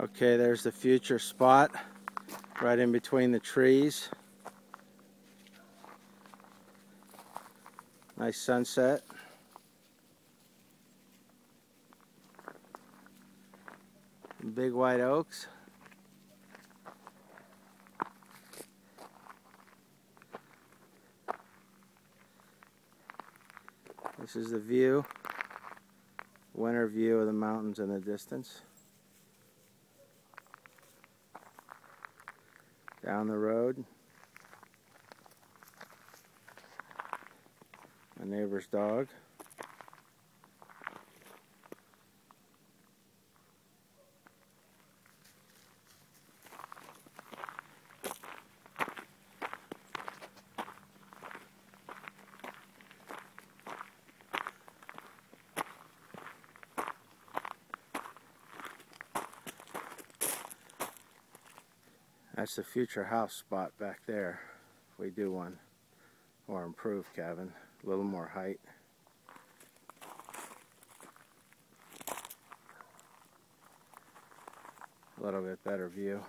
Okay, there's the future spot right in between the trees. Nice sunset. Big white oaks. This is the view, winter view of the mountains in the distance. Down the road, my neighbor's dog. That's the future house spot back there. If we do one or improve cabin, a little more height. A little bit better view.